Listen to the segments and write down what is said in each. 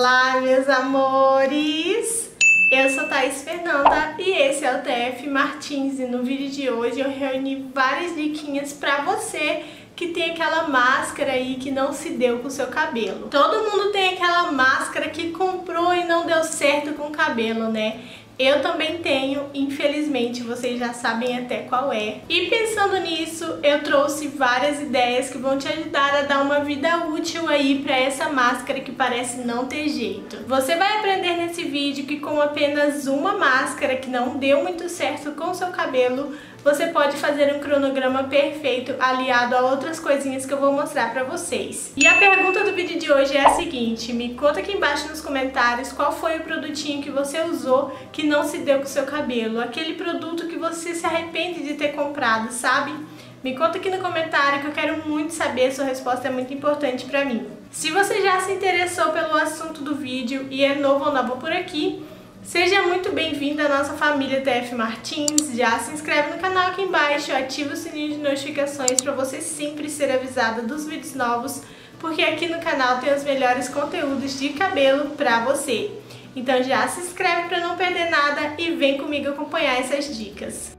Olá, meus amores! Eu sou Thaís Fernanda e esse é o TF Martins e no vídeo de hoje eu reuni várias diquinhas pra você que tem aquela máscara aí que não se deu com o seu cabelo. Todo mundo tem aquela máscara que comprou e não deu certo com o cabelo, né? Eu também tenho, infelizmente, vocês já sabem até qual é. E pensando nisso, eu trouxe várias ideias que vão te ajudar a dar uma vida útil aí para essa máscara que parece não ter jeito. Você vai aprender nesse vídeo que com apenas uma máscara que não deu muito certo com seu cabelo, você pode fazer um cronograma perfeito aliado a outras coisinhas que eu vou mostrar pra vocês. E a pergunta do vídeo de hoje é a seguinte, me conta aqui embaixo nos comentários qual foi o produtinho que você usou que não se deu com o seu cabelo, aquele produto que você se arrepende de ter comprado, sabe? Me conta aqui no comentário que eu quero muito saber, sua resposta é muito importante pra mim. Se você já se interessou pelo assunto do vídeo e é novo ou nova por aqui, Seja muito bem-vindo à nossa família TF Martins. Já se inscreve no canal aqui embaixo, ativa o sininho de notificações para você sempre ser avisada dos vídeos novos, porque aqui no canal tem os melhores conteúdos de cabelo para você. Então já se inscreve para não perder nada e vem comigo acompanhar essas dicas.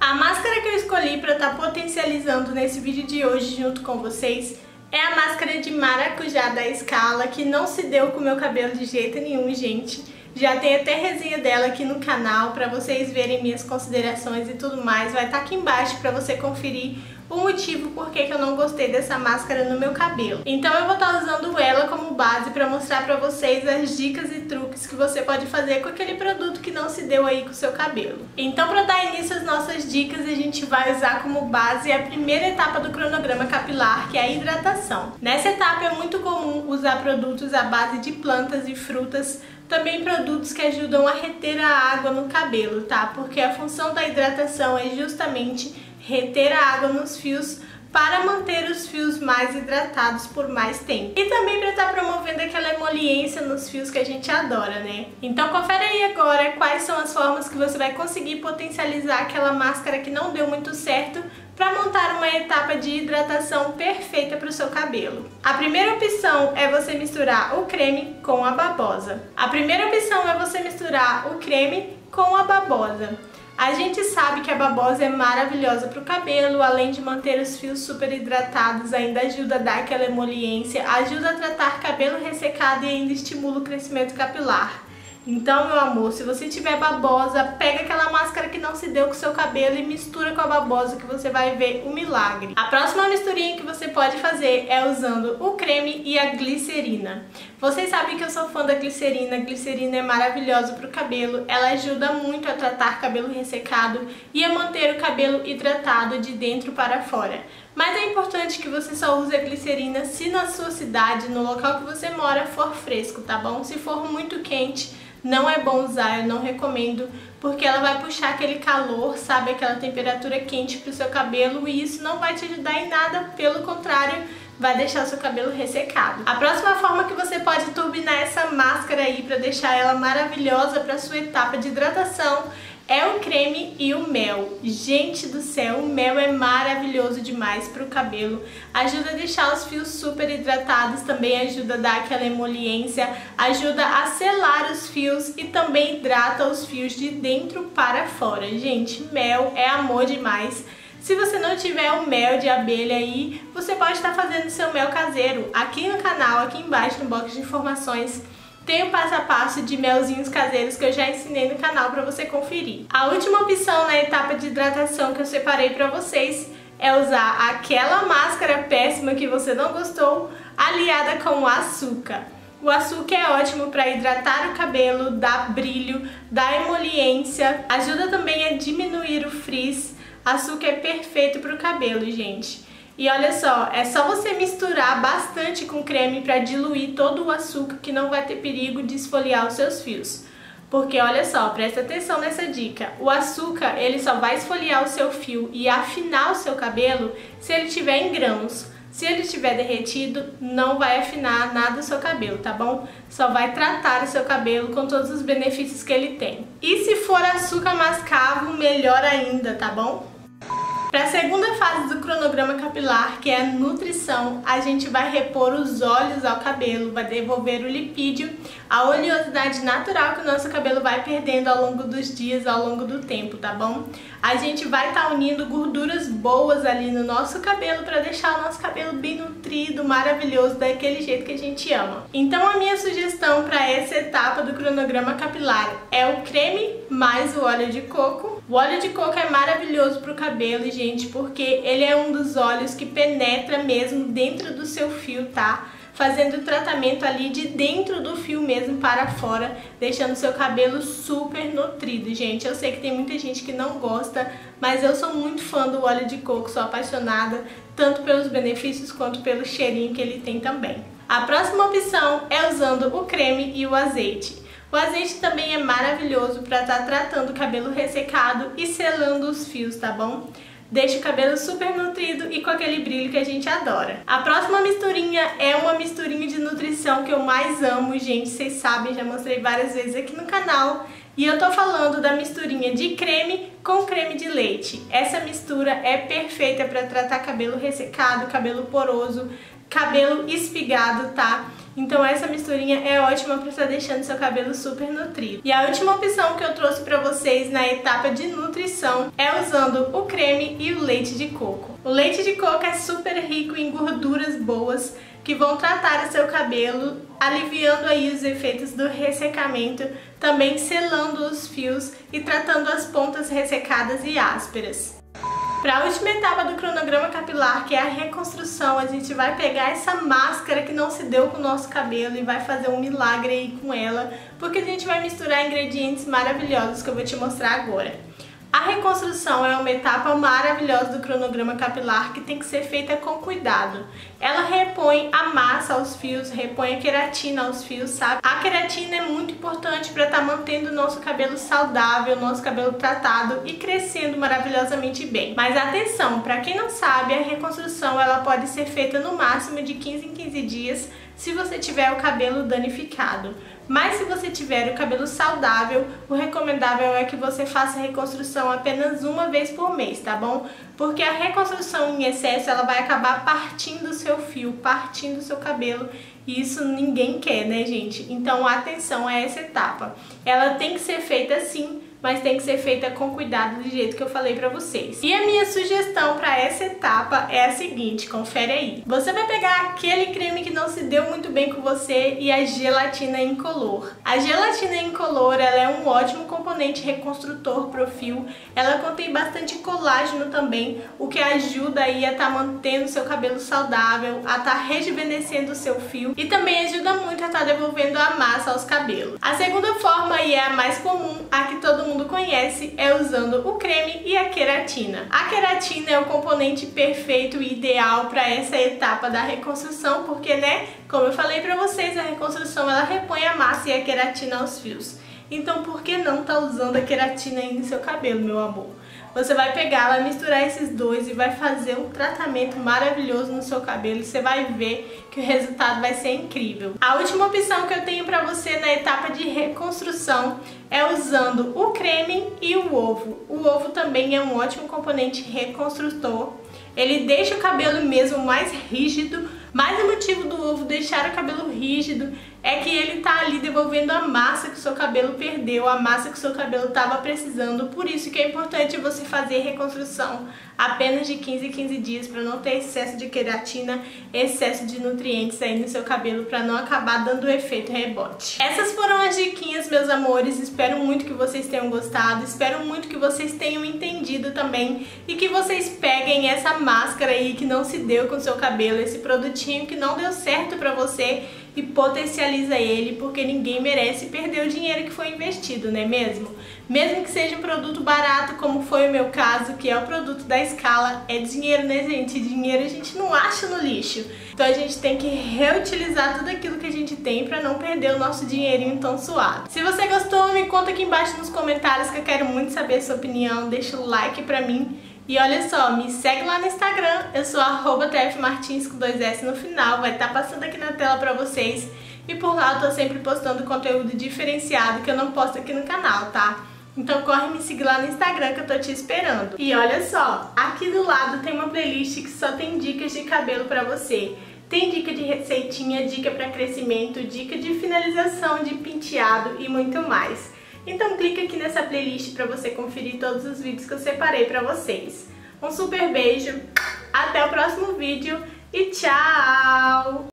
A máscara que eu escolhi para estar tá potencializando nesse vídeo de hoje junto com vocês é a máscara de maracujá da Scala, que não se deu com o meu cabelo de jeito nenhum, gente. Já tem até resenha dela aqui no canal para vocês verem minhas considerações e tudo mais. Vai estar tá aqui embaixo para você conferir o motivo por que eu não gostei dessa máscara no meu cabelo. Então eu vou estar tá usando ela como base para mostrar para vocês as dicas e truques que você pode fazer com aquele produto que não se deu aí com o seu cabelo. Então para dar início às nossas dicas, a gente vai usar como base a primeira etapa do cronograma capilar, que é a hidratação. Nessa etapa é muito comum usar produtos à base de plantas e frutas também produtos que ajudam a reter a água no cabelo, tá? Porque a função da hidratação é justamente reter a água nos fios para manter os fios mais hidratados por mais tempo. E também para estar tá promovendo aquela emoliência nos fios que a gente adora, né? Então confere aí agora quais são as formas que você vai conseguir potencializar aquela máscara que não deu muito certo para montar uma etapa de hidratação perfeita para o seu cabelo. A primeira opção é você misturar o creme com a babosa. A primeira opção é você misturar o creme com a babosa. A gente sabe que a babosa é maravilhosa para o cabelo, além de manter os fios super hidratados, ainda ajuda a dar aquela emoliência, ajuda a tratar cabelo ressecado e ainda estimula o crescimento capilar. Então, meu amor, se você tiver babosa, pega aquela máscara que não se deu com o seu cabelo e mistura com a babosa que você vai ver o milagre. A próxima misturinha que você pode fazer é usando o creme e a glicerina. Vocês sabem que eu sou fã da glicerina, a glicerina é maravilhosa para o cabelo, ela ajuda muito a tratar cabelo ressecado e a manter o cabelo hidratado de dentro para fora. Mas é importante que você só use a glicerina se na sua cidade, no local que você mora, for fresco, tá bom? Se for muito quente, não é bom usar, eu não recomendo, porque ela vai puxar aquele calor, sabe, aquela temperatura quente pro seu cabelo e isso não vai te ajudar em nada, pelo contrário, vai deixar o seu cabelo ressecado. A próxima forma que você pode turbinar essa máscara aí para deixar ela maravilhosa para sua etapa de hidratação é o creme e o mel. Gente do céu, o mel é maravilhoso demais para o cabelo. Ajuda a deixar os fios super hidratados, também ajuda a dar aquela emoliência, ajuda a selar os fios e também hidrata os fios de dentro para fora. Gente, mel é amor demais. Se você não tiver o mel de abelha aí, você pode estar fazendo seu mel caseiro. Aqui no canal, aqui embaixo no box de informações, tem o passo a passo de melzinhos caseiros que eu já ensinei no canal para você conferir. A última opção na etapa de hidratação que eu separei para vocês é usar aquela máscara péssima que você não gostou aliada com o açúcar. O açúcar é ótimo para hidratar o cabelo, dar brilho, dar emoliência, ajuda também a diminuir o frizz. Açúcar é perfeito para o cabelo, gente. E olha só, é só você misturar bastante com creme para diluir todo o açúcar que não vai ter perigo de esfoliar os seus fios. Porque olha só, presta atenção nessa dica. O açúcar, ele só vai esfoliar o seu fio e afinar o seu cabelo se ele tiver em grãos. Se ele estiver derretido, não vai afinar nada o seu cabelo, tá bom? Só vai tratar o seu cabelo com todos os benefícios que ele tem. E se for açúcar mascavo, melhor ainda, tá bom? Para a segunda fase do cronograma capilar, que é a nutrição, a gente vai repor os óleos ao cabelo, vai devolver o lipídio, a oleosidade natural que o nosso cabelo vai perdendo ao longo dos dias, ao longo do tempo, tá bom? A gente vai estar tá unindo gorduras boas ali no nosso cabelo para deixar o nosso cabelo bem nutrido, maravilhoso, daquele jeito que a gente ama. Então a minha sugestão para essa etapa do cronograma capilar é o creme mais o óleo de coco. O óleo de coco é maravilhoso para o cabelo, gente, porque ele é um dos óleos que penetra mesmo dentro do seu fio, tá? fazendo o tratamento ali de dentro do fio mesmo para fora, deixando seu cabelo super nutrido, gente. Eu sei que tem muita gente que não gosta, mas eu sou muito fã do óleo de coco, sou apaixonada, tanto pelos benefícios quanto pelo cheirinho que ele tem também. A próxima opção é usando o creme e o azeite. O azeite também é maravilhoso para estar tá tratando o cabelo ressecado e selando os fios, tá bom? deixa o cabelo super nutrido e com aquele brilho que a gente adora. A próxima misturinha é uma misturinha de nutrição que eu mais amo, gente, vocês sabem, já mostrei várias vezes aqui no canal. E eu tô falando da misturinha de creme com creme de leite. Essa mistura é perfeita para tratar cabelo ressecado, cabelo poroso, cabelo espigado, tá? Então essa misturinha é ótima para estar deixando seu cabelo super nutrido. E a última opção que eu trouxe para vocês na etapa de nutrição é usando o creme e o leite de coco. O leite de coco é super rico em gorduras boas que vão tratar o seu cabelo, aliviando aí os efeitos do ressecamento, também selando os fios e tratando as pontas ressecadas e ásperas. Para a última etapa do cronograma capilar, que é a reconstrução, a gente vai pegar essa máscara que não se deu com o nosso cabelo e vai fazer um milagre aí com ela, porque a gente vai misturar ingredientes maravilhosos que eu vou te mostrar agora. A reconstrução é uma etapa maravilhosa do cronograma capilar que tem que ser feita com cuidado. Ela repõe a massa aos fios, repõe a queratina aos fios, sabe? A queratina é muito importante para estar tá mantendo o nosso cabelo saudável, nosso cabelo tratado e crescendo maravilhosamente bem. Mas atenção, para quem não sabe, a reconstrução ela pode ser feita no máximo de 15 em 15 dias se você tiver o cabelo danificado. Mas se você tiver o cabelo saudável, o recomendável é que você faça reconstrução apenas uma vez por mês, tá bom? Porque a reconstrução em excesso, ela vai acabar partindo o seu fio, partindo o seu cabelo, e isso ninguém quer, né, gente? Então, atenção a essa etapa. Ela tem que ser feita assim, mas tem que ser feita com cuidado do jeito que eu falei pra vocês. E a minha sugestão pra essa etapa é a seguinte, confere aí. Você vai pegar aquele creme que não se deu muito bem com você e a gelatina incolor. A gelatina incolor, ela é um ótimo componente reconstrutor pro fio. Ela contém bastante colágeno também, o que ajuda aí a estar tá mantendo seu cabelo saudável, a estar tá rejuvenescendo o seu fio e também ajuda muito a estar tá devolvendo a massa aos cabelos. A segunda forma e é a mais comum, a que todo mundo mundo conhece é usando o creme e a queratina. A queratina é o componente perfeito e ideal para essa etapa da reconstrução, porque, né, como eu falei para vocês, a reconstrução ela repõe a massa e a queratina aos fios. Então, por que não tá usando a queratina aí no seu cabelo, meu amor? Você vai pegar, vai misturar esses dois e vai fazer um tratamento maravilhoso no seu cabelo você vai ver que o resultado vai ser incrível. A última opção que eu tenho para você na etapa de reconstrução é usando o creme e o ovo. O ovo também é um ótimo componente reconstrutor. Ele deixa o cabelo mesmo mais rígido, mas o motivo do ovo deixar o cabelo rígido é que ele tá ali devolvendo a massa que o seu cabelo perdeu, a massa que o seu cabelo estava precisando. Por isso que é importante você fazer reconstrução apenas de 15 em 15 dias para não ter excesso de queratina, excesso de nutrientes aí no seu cabelo para não acabar dando o efeito rebote. Essas foram as diquinhas, meus amores. Espero muito que vocês tenham gostado. Espero muito que vocês tenham entendido também e que vocês peguem essa máscara aí que não se deu com o seu cabelo, esse produtinho que não deu certo para você e potencializa ele, porque ninguém merece perder o dinheiro que foi investido, não é mesmo? Mesmo que seja um produto barato, como foi o meu caso, que é o produto da Scala, é dinheiro, né, gente? Dinheiro a gente não acha no lixo. Então a gente tem que reutilizar tudo aquilo que a gente tem para não perder o nosso dinheirinho tão suado. Se você gostou, me conta aqui embaixo nos comentários que eu quero muito saber a sua opinião. Deixa o like pra mim. E olha só, me segue lá no Instagram, eu sou arroba tfmartins com dois S no final, vai estar tá passando aqui na tela pra vocês. E por lá eu tô sempre postando conteúdo diferenciado que eu não posto aqui no canal, tá? Então corre me seguir lá no Instagram que eu tô te esperando. E olha só, aqui do lado tem uma playlist que só tem dicas de cabelo pra você. Tem dica de receitinha, dica para crescimento, dica de finalização de penteado e muito mais. Então clica aqui nessa playlist para você conferir todos os vídeos que eu separei para vocês. Um super beijo, até o próximo vídeo e tchau!